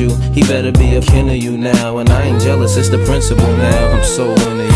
you. He better be a kin of you now. And I ain't jealous, it's the principle now. I'm so into.